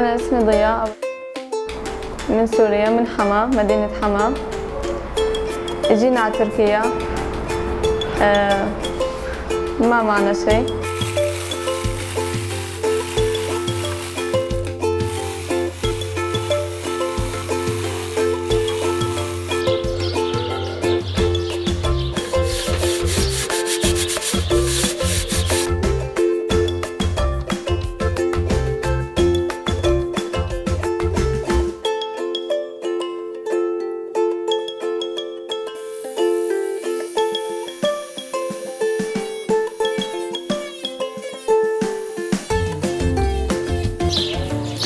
أنا اسمي ضياء. من سوريا من حما مدينة حما. اجينا على تركيا. آه ما معنا شيء.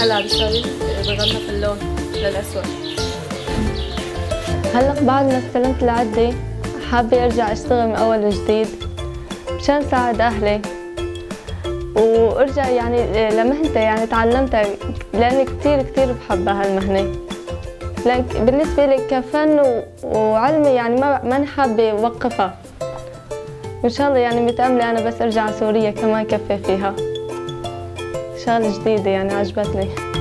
هلا بسوي بغلف اللون للأسود. هلا بعد ما استلمت العدة حابة أرجع أشتغل من أول وجديد مشان ساعد أهلي. وأرجع يعني لمهنتي يعني تعلمتها لأني كتير كتير بحبها هالمهنة. لأن بالنسبة لي كفن وعلمي يعني ما ماني حابة أوقفها وإن شاء الله يعني متأملة أنا بس أرجع على سوريا كمان كفي فيها. شغلة جديدة يعني عجبتني.